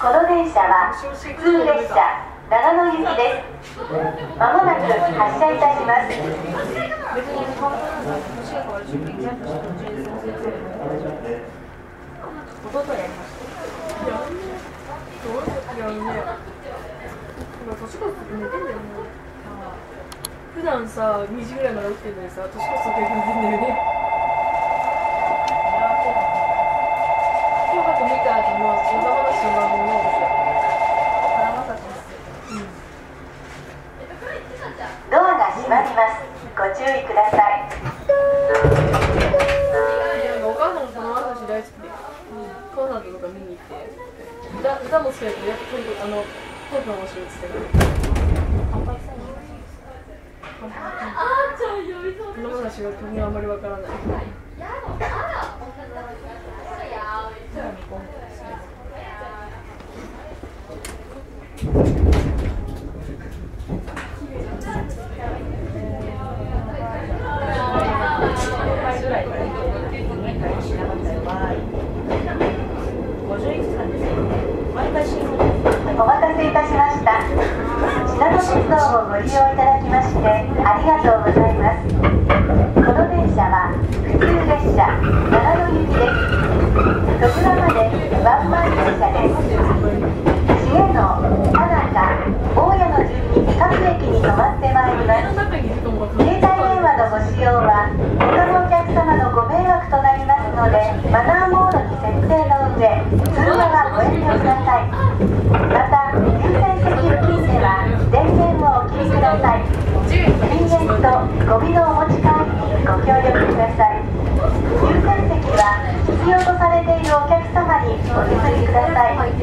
この電車は普通列車。長野行きですまもなく発車いたします。普段さ、2時ぐらいまで起きてるのにさ、年越す時寝てんだよね。今日かと見た後も、その話の番組の歌歌も好きだけど、やっぱとにかくあの、トークが面白いっつってた乾杯したいこの話は僕にはあんまりわからない。回ぐらいから2回しなかった場合51歳です毎回新聞ですお待たせいたしました信濃鉄道をご利用いただきましてありがとうございますこの電車は普通列車長野行きです徳川までワンマン電車です重野、田中、大谷の順に各駅に停まってまいります携帯電話のご使用は他のお客様のご迷惑となりますのでマナーモードに設定の上通話はご遠慮くださいまた優先席付近ではださい禁煙とゴミのお持ち帰りにご協力ください。優先席は必要とされているお客様にお譲りください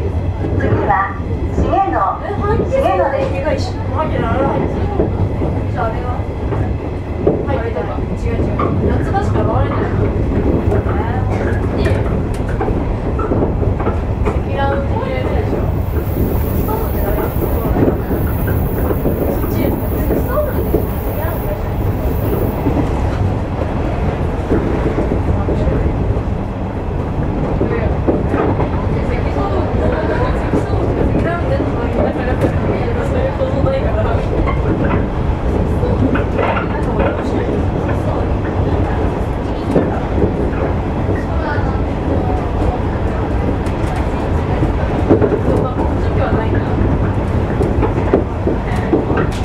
次は重野重野です。違う違う夏場しか現れない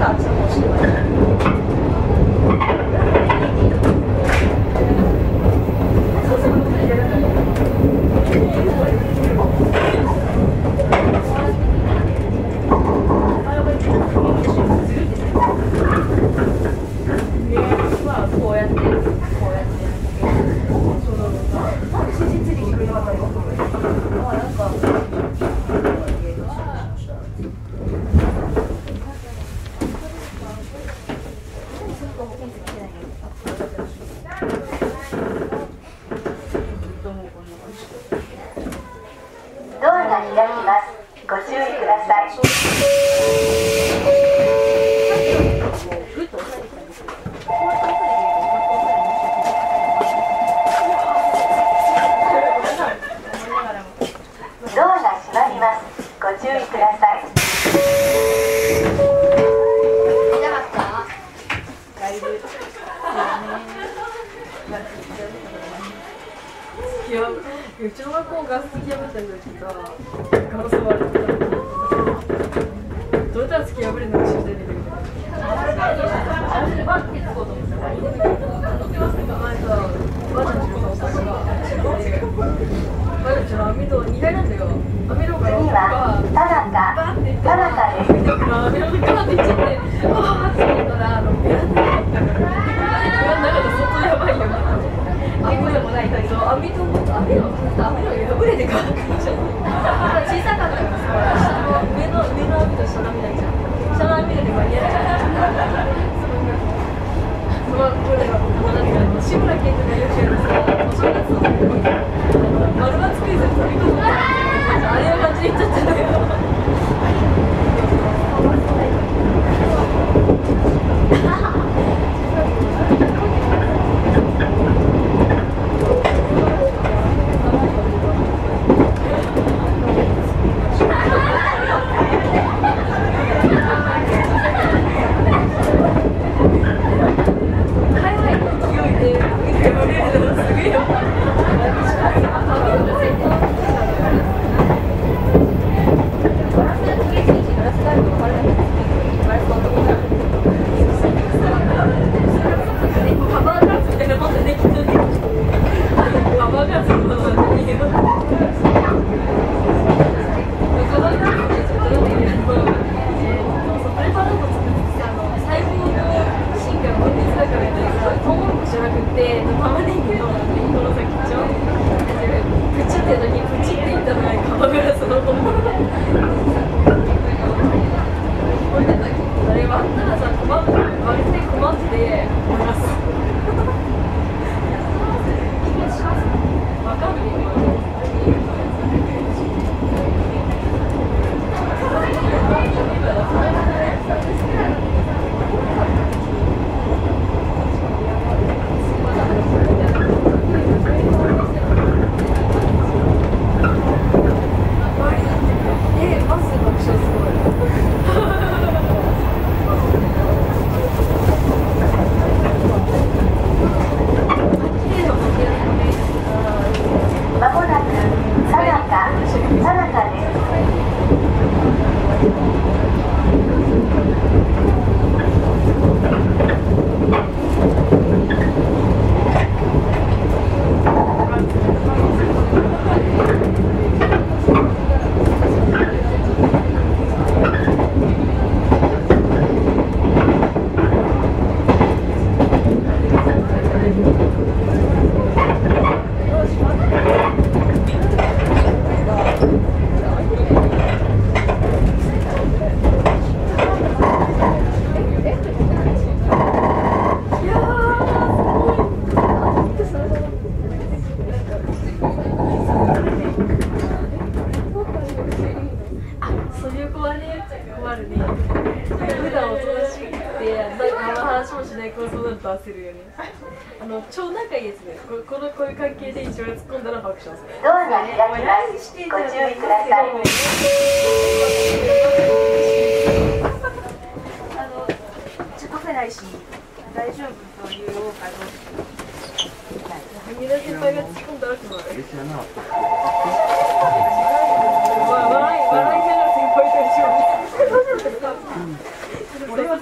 That's. 破れてか小さかったから下の上のの網と下の網だけじゃん下の網だけ間に合っちゃうそのこれが志村けんとかよくやるんですのお正月の時に丸抜クイズ飛び込むあれを感じに行っちゃったんだけど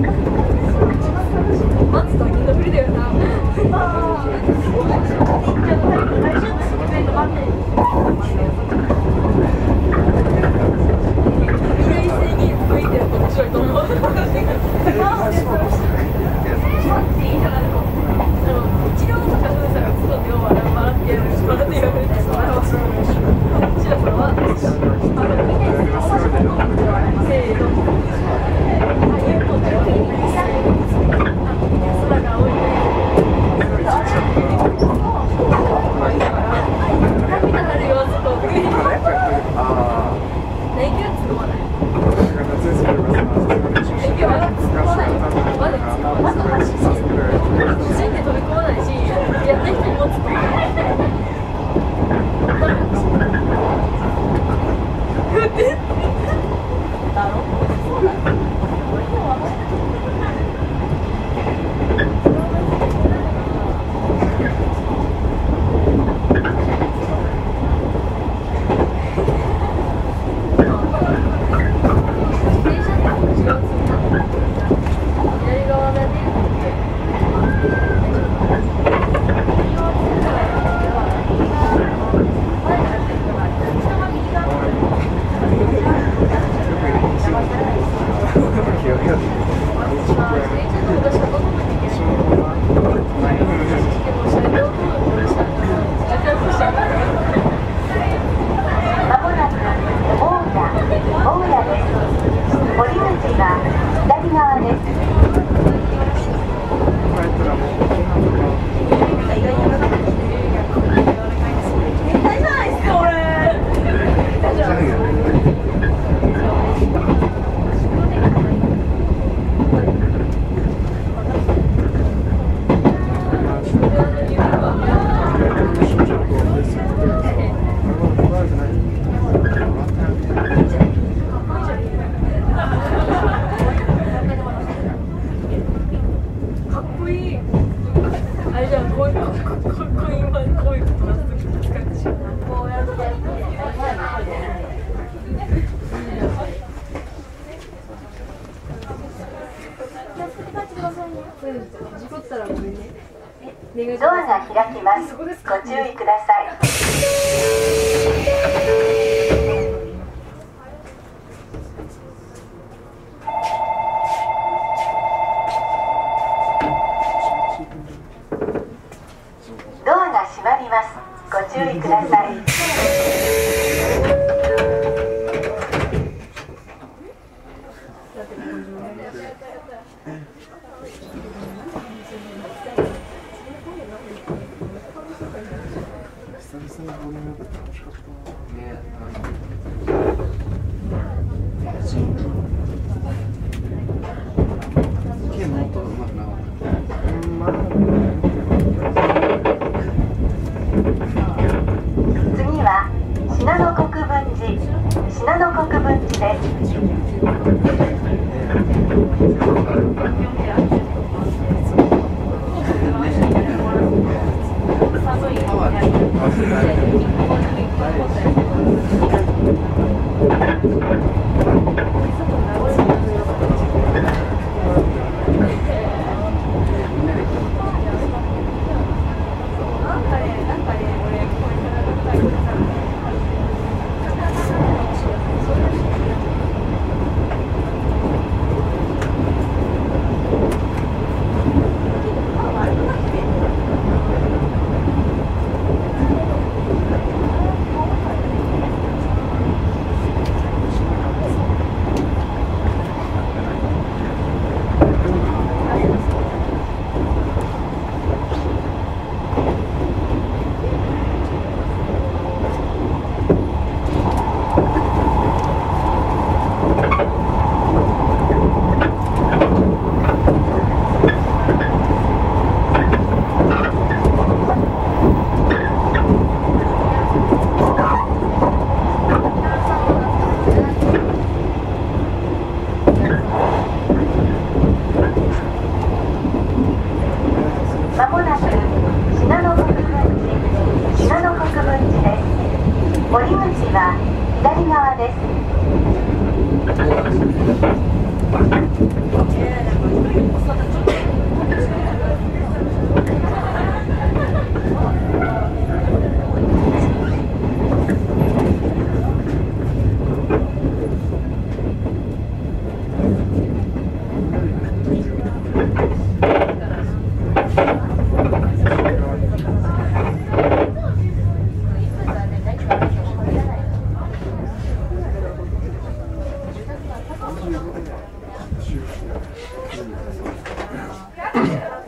待つと息の無理だよな。ご注意ください。Yeah.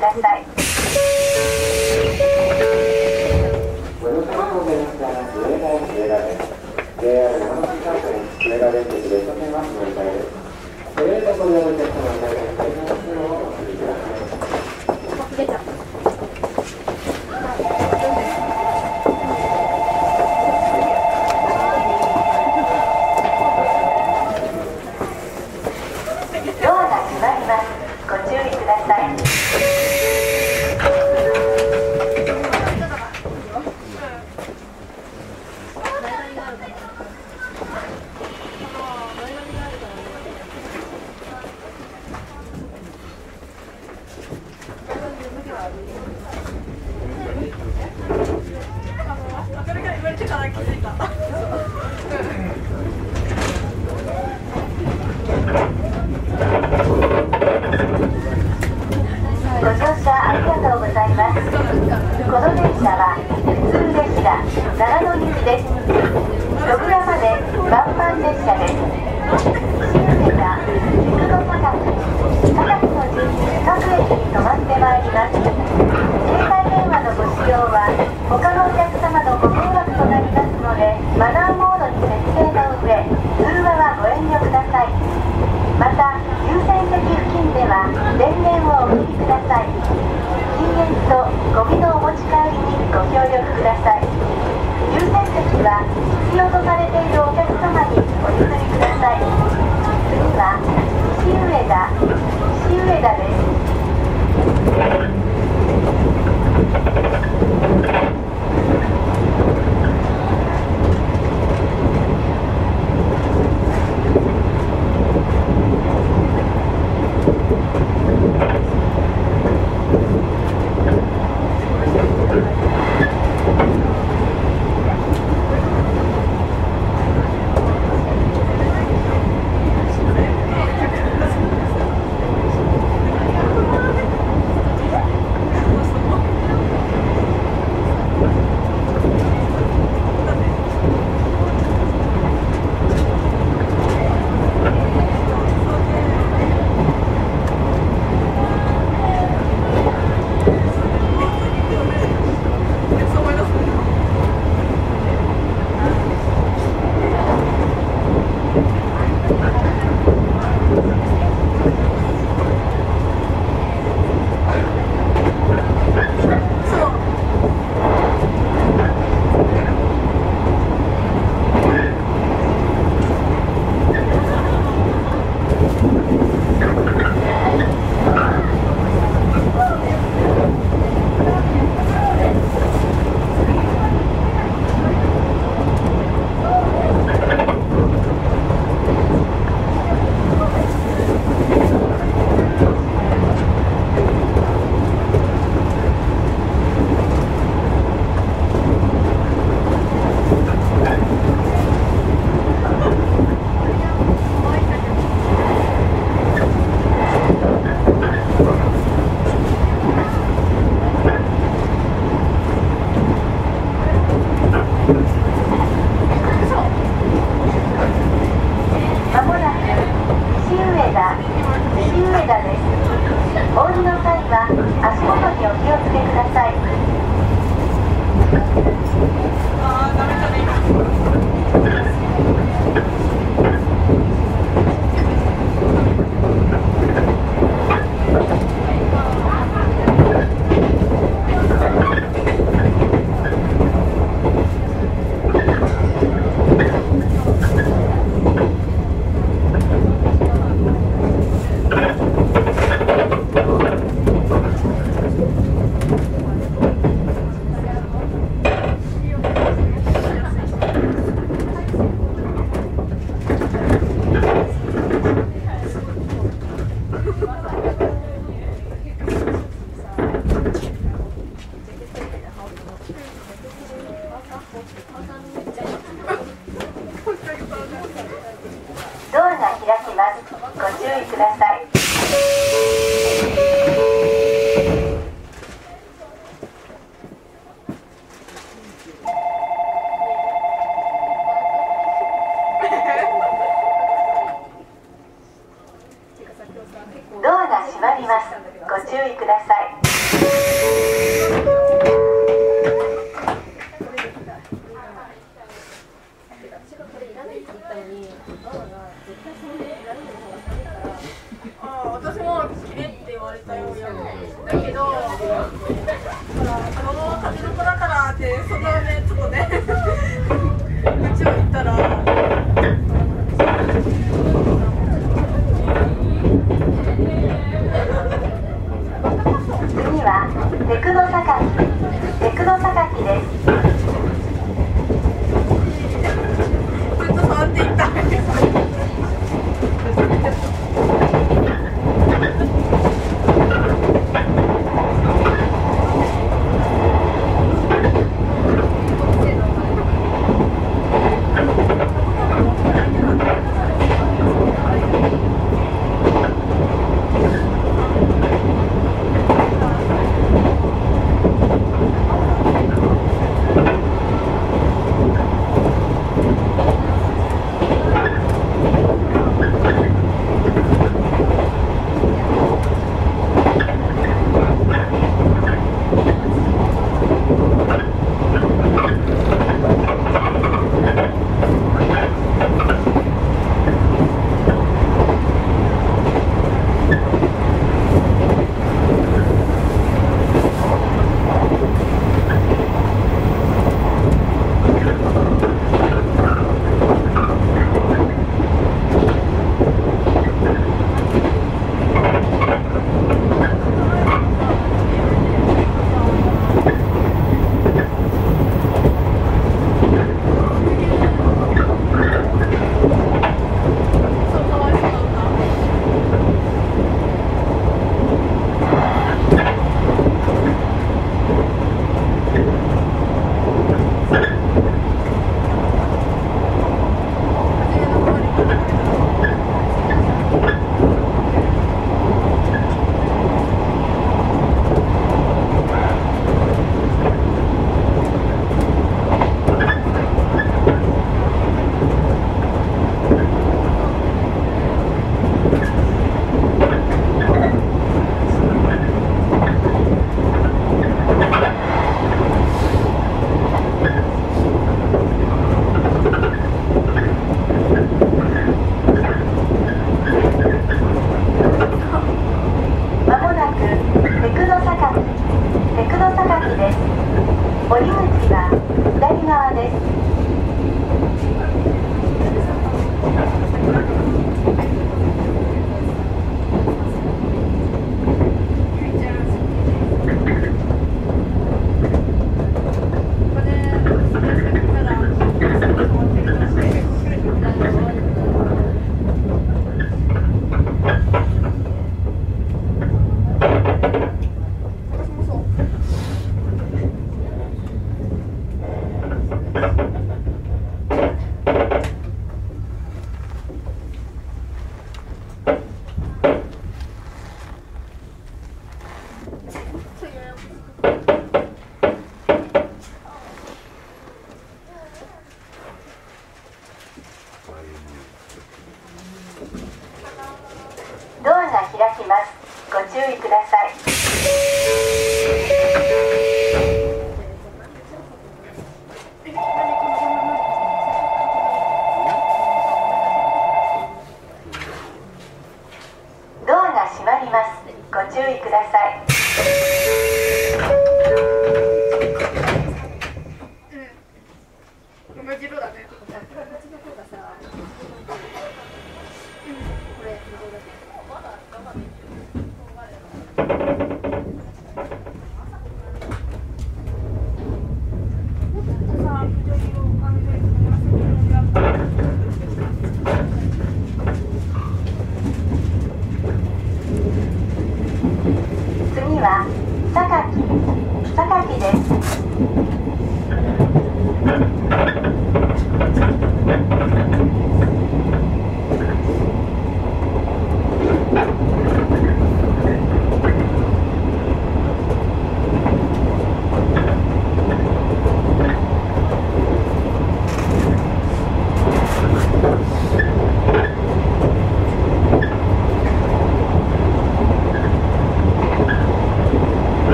ください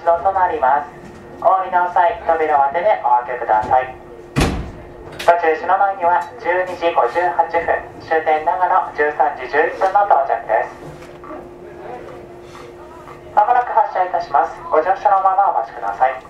一度となります。お降りの際扉を当ててお開けください。途中島前には12時58分終点長野13時11分の到着です。まもなく発車いたします。ご乗車のままお待ちください。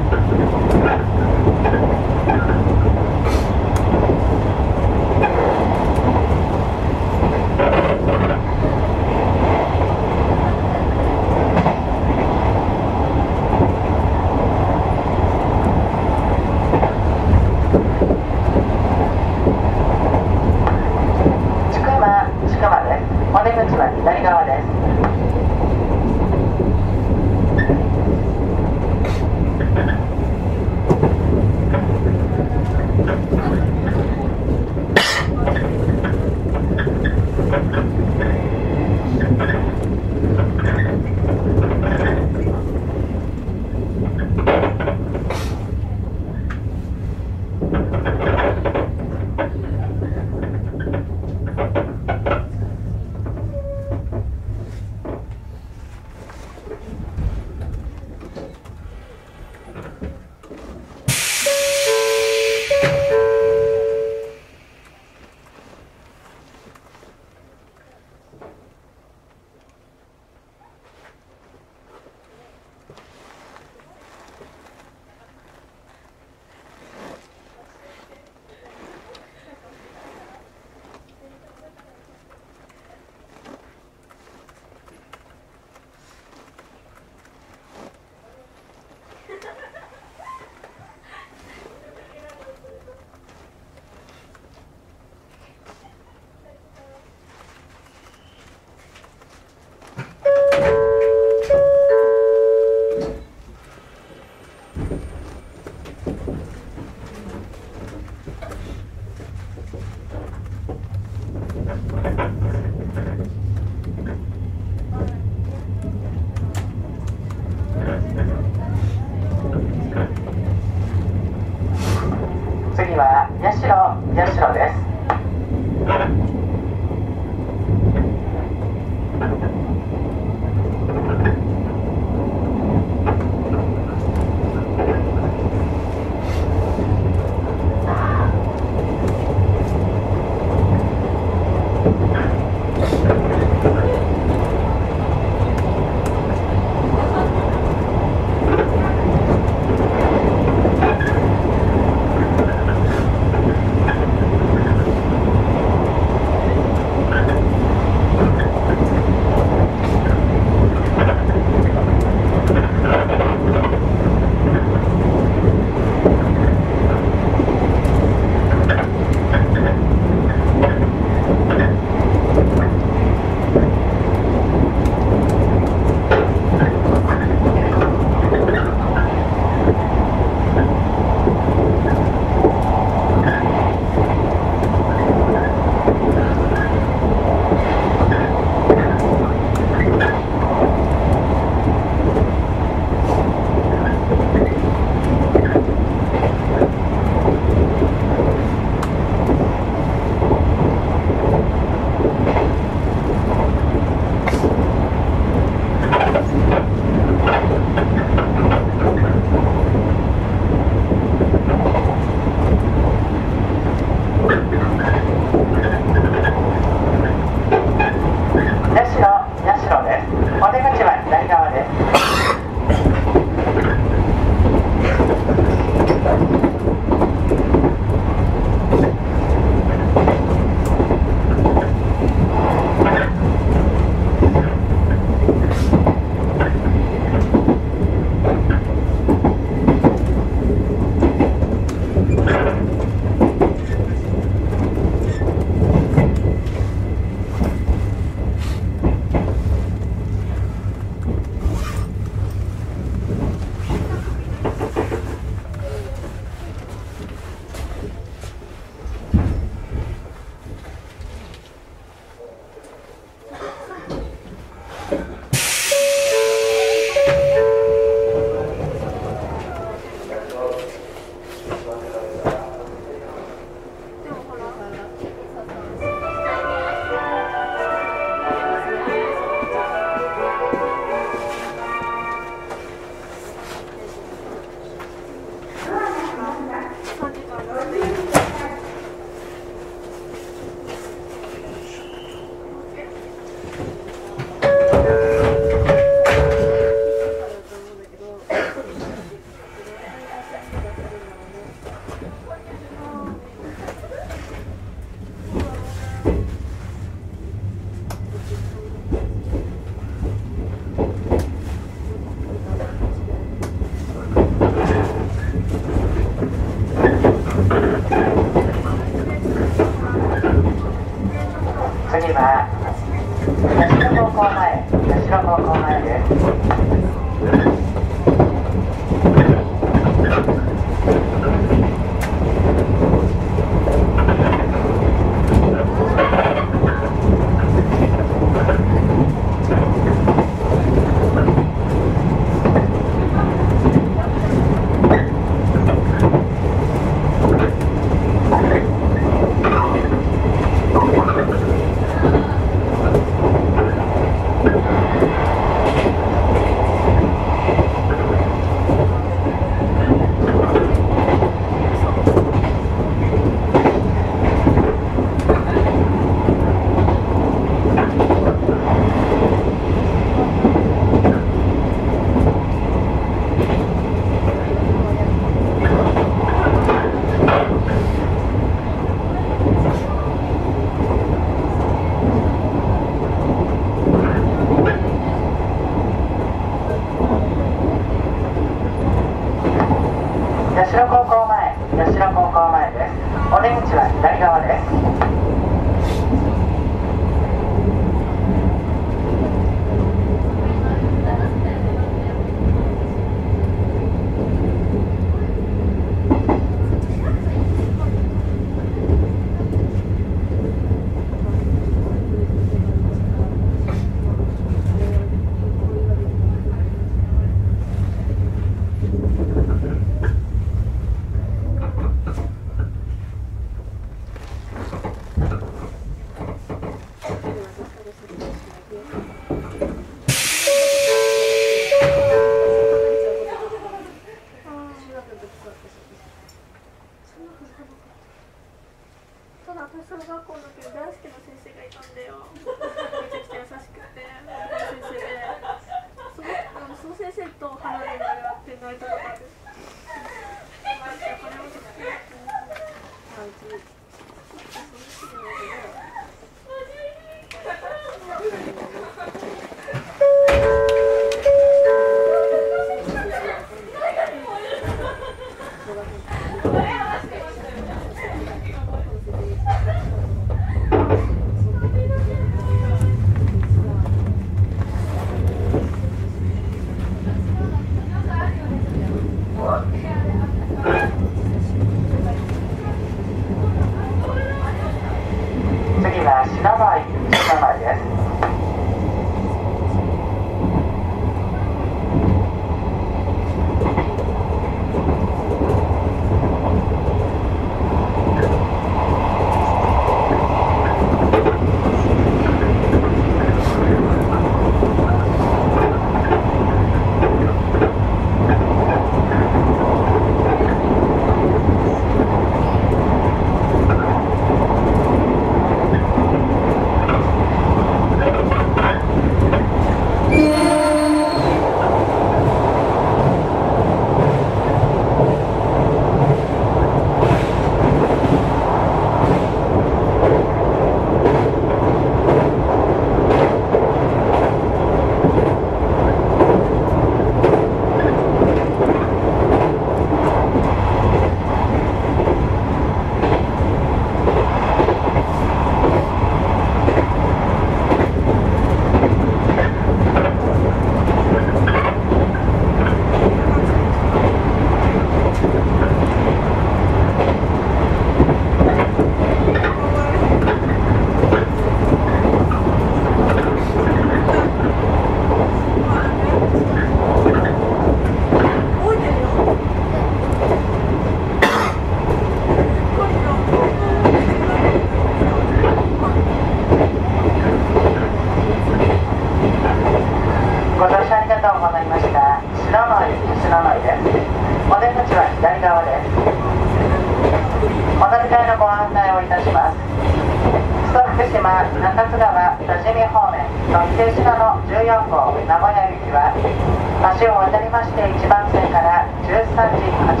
橋を渡りまして1番線から13時8